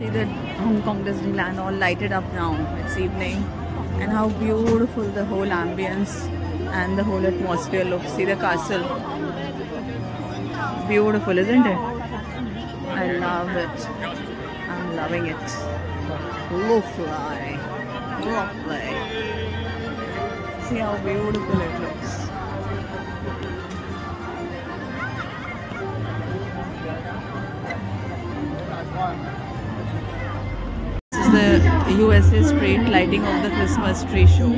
See the Hong Kong Disneyland all lighted up now. It's evening. And how beautiful the whole ambience and the whole atmosphere looks. See the castle. Beautiful, isn't it? I love it. I'm loving it. Oh, Lovely. Lovely. Oh, See how beautiful it looks. Is the USA Street lighting of the Christmas tree show.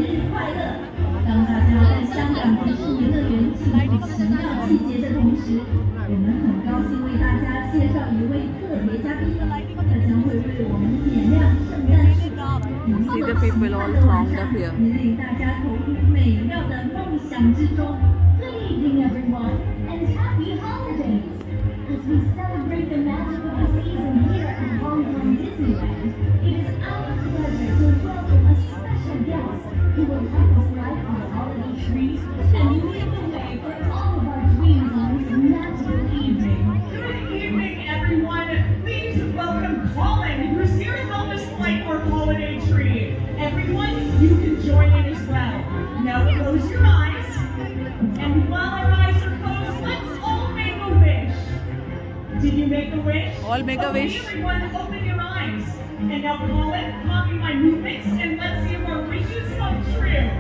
See the people all thronged up here. And happy holidays as we celebrate. All make a wish. Everyone, open your eyes. And now, Colin, copy my movements and let's see if our wishes come true.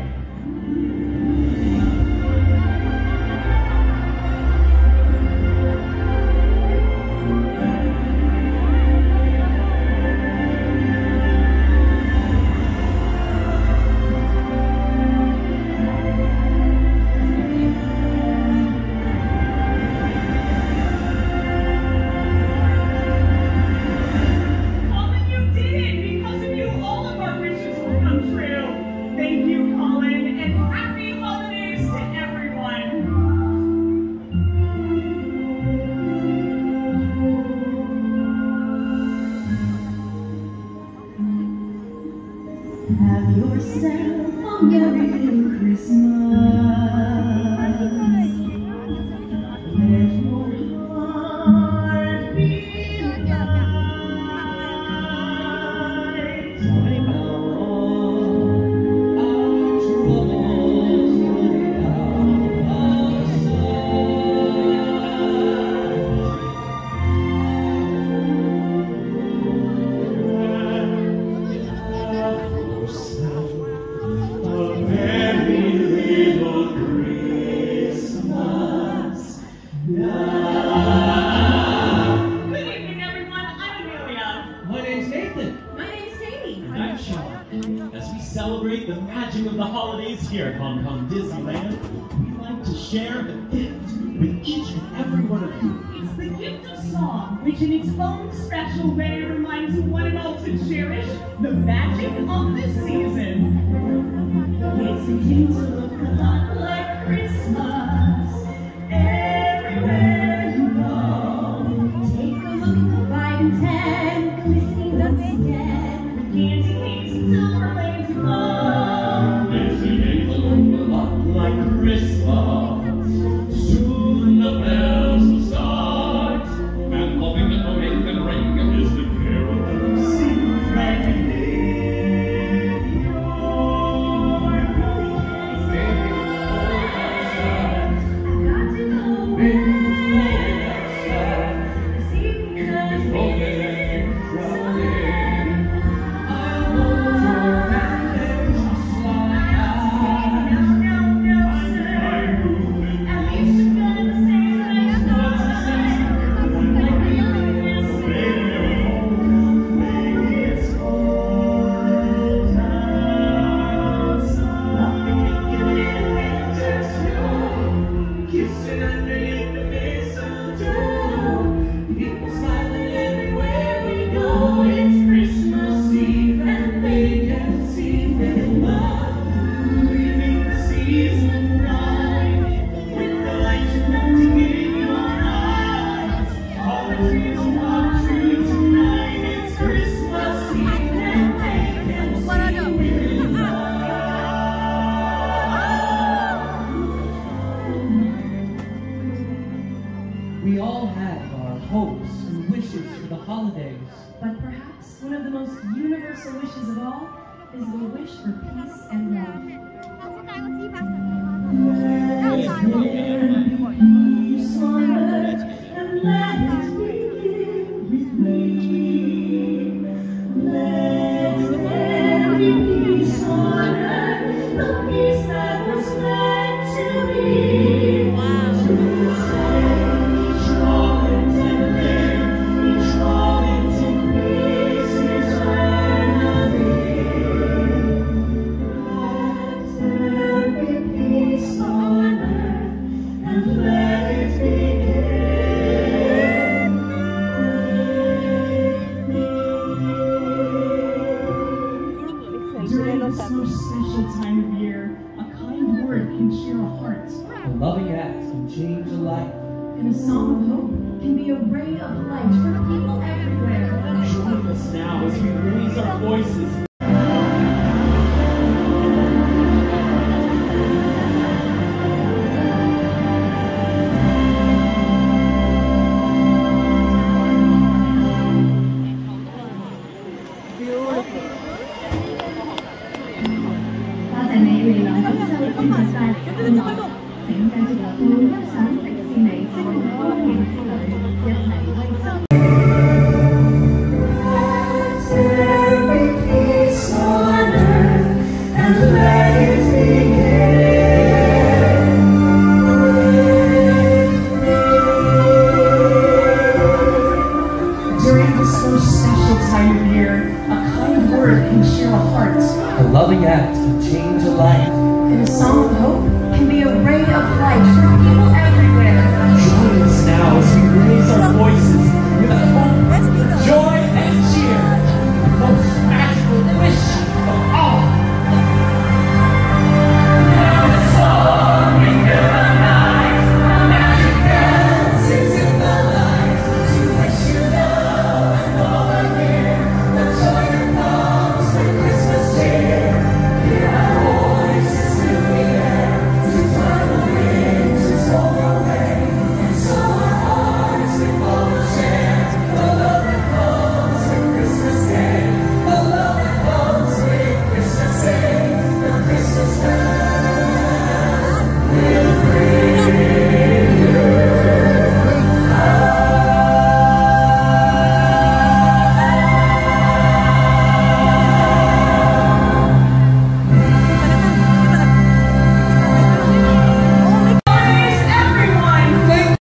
Yourself a merry Christmas. Celebrate the magic of the holidays here at Hong Kong Disneyland, we'd like to share a gift with each and every one of you. It's the gift of song, which in its own special way reminds one and all to cherish the magic of this season. It's beginning to look a lot like Christmas everywhere you go. Take a look at the five and ten, glistening again. Candy It's we? We all have our hopes and wishes for the holidays. But perhaps one of the most universal wishes of all is the wish for peace and love. loving act can change a life. And a song of hope can be a ray of light